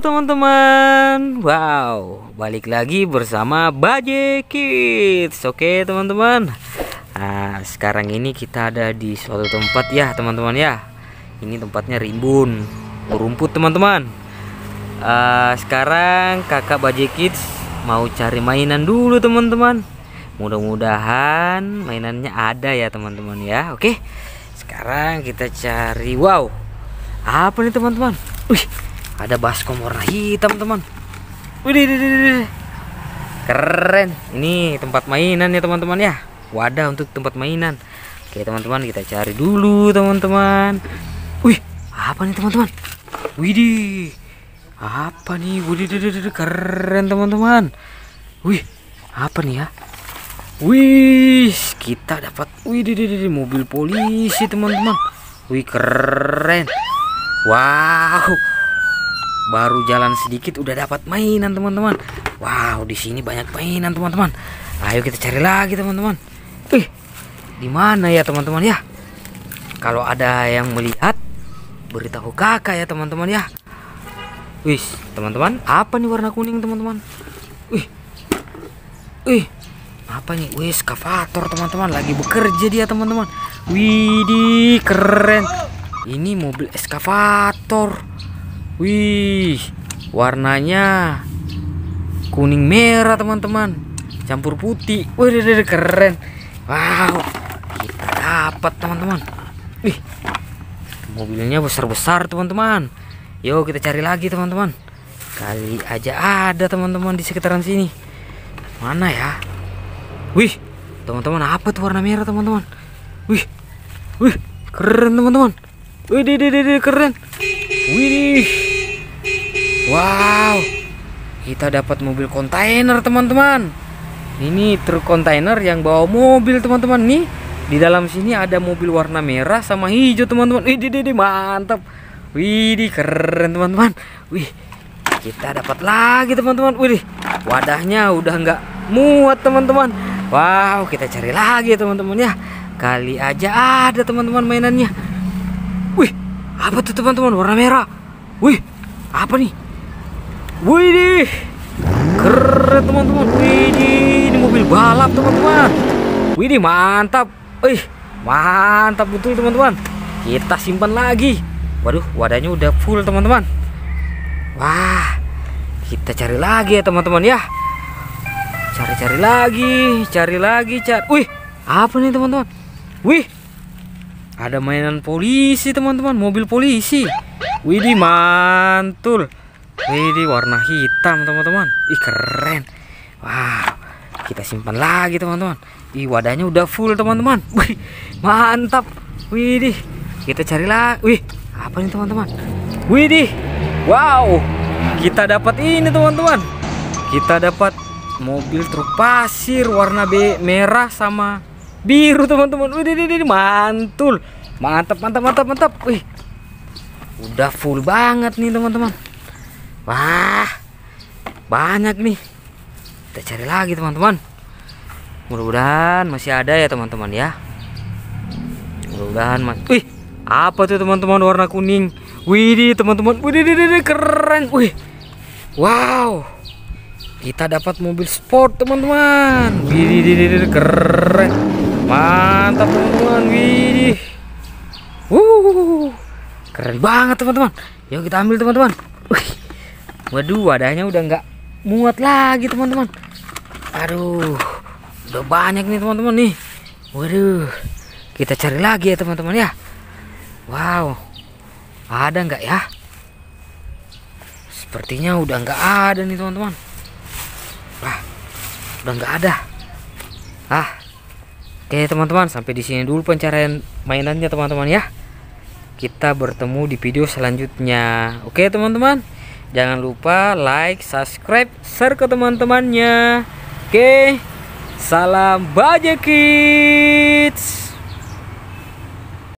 teman-teman. Wow balik lagi bersama Baje Kids. Oke teman-teman. Nah sekarang ini kita ada di suatu tempat ya teman-teman ya. Ini tempatnya rimbun. Berumput teman-teman. Uh, Sekarang kakak Baje Kids mau cari mainan dulu teman-teman. Mudah-mudahan mainannya ada ya teman-teman ya. Oke sekarang kita cari. Wow apa nih teman-teman? Wih ada baskom warna hitam teman. Widih, keren. Ini tempat mainan ya teman-teman ya. Wadah untuk tempat mainan. Oke teman-teman kita cari dulu teman-teman. Wih apa nih teman-teman? Widih apa nih? Widih keren teman-teman. Wih apa nih ya? Wih kita dapat widih mobil polisi teman-teman. Wih keren. Wow baru jalan sedikit udah dapat mainan teman-teman. Wow di sini banyak mainan teman-teman. Ayo kita cari lagi teman-teman. Eh di mana ya teman-teman ya? Kalau ada yang melihat beritahu kakak ya teman-teman ya. Wis teman-teman apa nih warna kuning teman-teman? Wih wih apa nih? Wih skavator teman-teman lagi bekerja dia teman-teman. Widih keren. Ini mobil eskavator Wih, warnanya kuning merah teman-teman, campur putih. Wih, keren. Wow, kita dapat teman-teman. Wih, mobilnya besar-besar teman-teman. Yuk kita cari lagi teman-teman. Kali aja ada teman-teman di sekitaran sini. Mana ya? Wih, teman-teman apa tuh warna merah teman-teman? Wih, wih, keren teman-teman. Wih, dede, keren. Wih, Wow, kita dapat mobil kontainer teman-teman. Ini truk kontainer yang bawa mobil teman-teman nih. Di dalam sini ada mobil warna merah sama hijau teman-teman. Wih, di, di, mantap. Wih, keren teman-teman. Wih, kita dapat lagi teman-teman. Wih, wadahnya udah nggak muat teman-teman. Wow, kita cari lagi teman-teman ya. Kali aja ada teman-teman mainannya. Wih, apa tuh teman-teman warna merah? Wih, apa nih? Wih, keren teman-teman. Wih, ini mobil balap teman-teman. Wih, mantap. Wih, mantap betul teman-teman. Kita simpan lagi. Waduh, wadahnya udah full teman-teman. Wah, kita cari lagi ya teman-teman ya. Cari-cari lagi, cari lagi, cari. Wih, apa nih teman-teman? Wih, ada mainan polisi teman-teman, mobil polisi. Wih, mantul. Ini warna hitam teman-teman. Ih keren. Wow. Kita simpan lagi teman-teman. Ih wadahnya udah full teman-teman. Wih mantap. Widih. Kita cari lagi. Wih apa nih teman-teman? Widih. Wow. Kita dapat ini teman-teman. Kita dapat mobil truk pasir warna B merah sama biru teman-teman. Widih, widih, mantul. Mantap, mantap, mantap, mantap. Wih. Udah full banget nih teman-teman. Wah, banyak nih. Kita cari lagi teman-teman. Mudah-mudahan masih ada ya teman-teman ya. Mudah-mudahan mas. Wih, apa tuh teman-teman warna kuning? Wih, teman-teman. Wih, keren. Wih, wow. Kita dapat mobil sport teman-teman. Wih, keren. Mantap teman-teman. Wih. Wuh. Keren banget teman-teman. Yuk kita ambil teman-teman. Wih. Waduh, wadahnya udah nggak muat lagi teman-teman. Aduh, udah banyak nih teman-teman nih. Waduh, kita cari lagi ya teman-teman ya. Wow, ada nggak ya? Sepertinya udah nggak ada nih teman-teman. Wah, udah nggak ada. Ah, oke teman-teman, sampai di sini dulu pencarian mainannya teman-teman ya. Kita bertemu di video selanjutnya. Oke teman-teman. Jangan lupa like, subscribe, share ke teman-temannya. Oke. Salam Baja Kids.